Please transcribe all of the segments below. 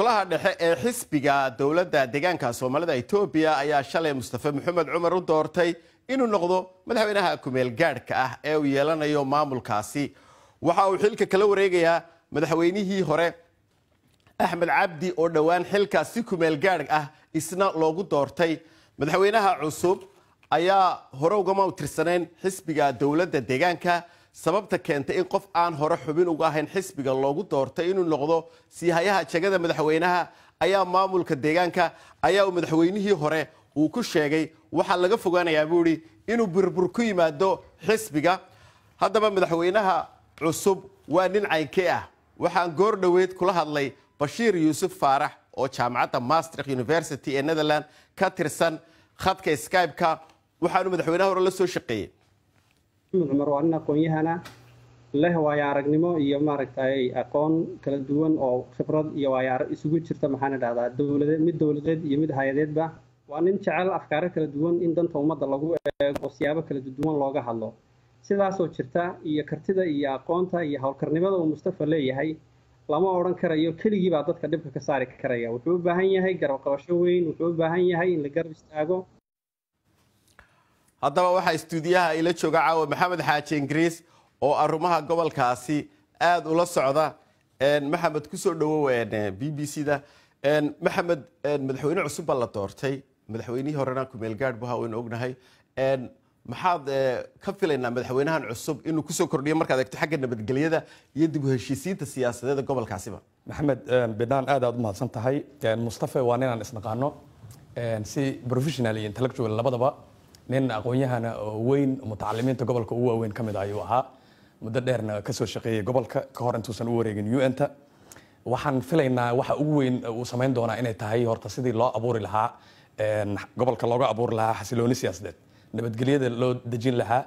golaha dhexe ee xisbiga dowladda deegaanka soomaalida etoobiya ayaa shalay mustafe maxamed cumar u doortay inuu noqdo madaxweynaha kumeel gaadhka ah ee uu yeelanayo maamulkaasi. Waxa uu xilka kala wareegayaa madaxweynihii hore axmed cabdi oo dhowaan xilkaas si kumeel gaadh ah isna loogu doortay. Madaxweynaha cusub ayaa hore ugama u tirsanayn xisbiga dowladda deegaanka sababta keentay in qof aan hore xubin uga ahayn xisbiga loogu doortay inuu noqdo siihayaha jegada madaxweynaha ayaa maamulka deegaanka ayaa uu madaxweynihii hore uu ku sheegay. Waxaa laga fogaanayaa buu ihi inuu burbur ku yimaado xisbiga. Haddaba madaxweynaha cusub waa nin caynkee ah. Waxaan goor dhoweed kula hadlay bashiir yuusuf faarax oo jaamacadda mastrick university ee netherland ka tirsan khadka skybe-ka waxaanu madaxweynaha hore la soo shaqeeyey cumar waa nin aqoon-yahana leh waayo aragnimo iyo maaragtay aqoon kala duwan oo khibrad iyo waayo isugu jirta maxaan idhahdaa dowladeed mid dowladeed iyo mid hay'adeedba waa nin jecel afkaaro kala duwan in danta ummadda lagu eego oo siyaabo kala duwan looga hadlo. Sidaasoo jirta iyo kartida iyo aqoonta iyo howlkarnimada uu mustafa leeyahay lama odhan karayo keligii baa dadka dhibka ka saari karaya. Wuxuu u baahan yahay garab qabasho weyn wuxuu u baahan yahay in la garab istaago haddaba waxaa istuudiyaha ila jooga caawa maxamed xaaji ingiriis oo arumaha gobolkaasi aada ula socda. Maxamed ku soo dhawow b b c da maxamed madaxweyne cusub baa la doortay. Madaxweynihii horena kumeel gaadh buha waynu ognahay maxaad ka filaynaa madaxweynahan cusub inuu ku soo kordhiyo markaad eegto xagga nabadgelyada iyo dib u heshiisiinta siyaasadeeda gobolkaasiba? Maxamed bidhaan aad aad u mahadsan tahay. Mustafe waa ninaan isnaqaano. Si professional iyo intellectual labadaba nin aqoon-yahana oo weyn mutacalimiinta gobolka ugu waaweyn ka mid ah ayuu ahaa. Muddo dheerna ka soo shaqeeyey gobolka ka hor intuusan u wareegin un-ta waxaan filaynaa waxa ugu weyn uu samayn doonaa inay tahay horta sidii loo abuuri lahaa gobolka looga abuuri lahaa xasilooni siyaasadeed. Nabadgelyada loo dejin lahaa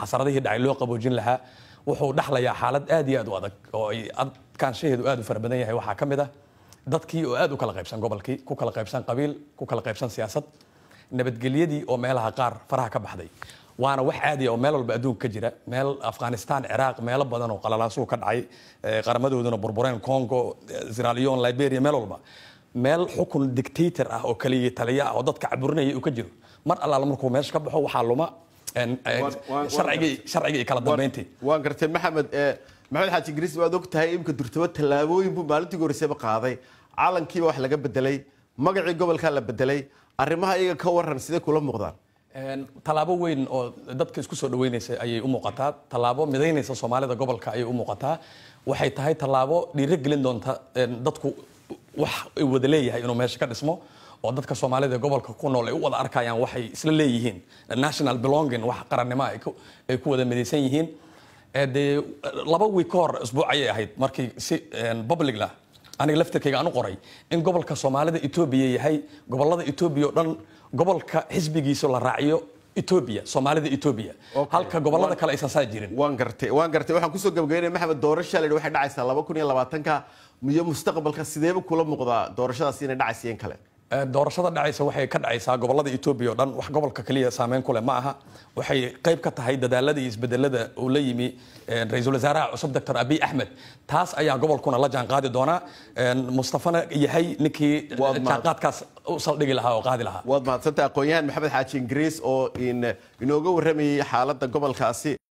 xasaradihii dhacay loo qaboojin lahaa wuxuu dhaxlayaa xaalad aad iyo aad u adag oo adkaanshaheedu aad u fara badan yahay. Waxaa ka mid ah dadkii oo aad u kala qaybsan gobolkii ku kala qaybsan qabiil ku kala qaybsan siyaasad nabadgelyadii oo meelaha qaar faraha ka baxday. Waana wax caadiya oo meel walba adduunka ka jira. Meel afghanistan ciraaq meelo badan oo qalalaasuhu ka dhacay qaramadooduna burbureen congo siralion liberia meel walba. Meel xukun dictator ah oo kaliya taliya ah oo dadka caburinaya uu ka jiro. Mar allaala markuu meesha ka baxo waxaa luma sharcigii iyo kala dambeyntii. waan gartay maxamed maxamed xaaji ingiriis waad og tahay imika durtabo tallaabooyin buu maalintii horeysaba qaaday. Calankiiba wax laga bedelay magacii gobolkaa la bedelay arrimaha iyaga ka waran sidee kula muuqdaan? Tallaabo weyn oo dadka isku soo dhaweynaysa ayay u muuqataa. Tallaabo midaynaysa soomaalida gobolka ayay u muuqataa. Waxay tahay tallaabo dhiiro gelin doonta dadku wax wada leeyahay inuu meesha ka dhismo oo dadka soomaalida gobolka ku nool ay u wada arkayaan waxay isla leeyihiin. National belonging wax qarannimo ay ku wada midaysan yihiin. Dee laba wiig ka hor isbuuc ayay ahayd. Markii si publicla aniga laftirkayga aan u qoray in gobolka soomaalida etoobiya yahay. Gobolada etoobiya oo dhan gobolka xisbigiisa la raaciyo etoobiya soomaalida etoobiya halka gobollada kale aysan saa jirin waan gartay waan gartay. Waxaan ku soo gabagabeynaya maxamed doorasha la yidhi waxay dhacaysaa laba kun iyo labaatanka. Iyo mustaqbalka sideeba kula muuqdaa? Doorashadaasi inay dhacaysa in kale doorashada dhacaysa waxay ka dhacaysaa gobollada etoobiya oo dhan. Wax gobolka keliya saameyn ku leh ma aha. Waxay qayb ka tahay dadaalada iyo isbedelada uu la yimi ra'iisul wasaaraha cusub doctor abiy axmed. Taas ayaa gobolkuna la jaan qaadi doonaa mustafana yahay ninkii jaanqaadkaas u saldhigi lahaa oo qaadi lahaa. Waad mahadsantay aqoon-yahan maxamed xaaji ingiriis oo inooga warramayay xaaladda gobolkaasi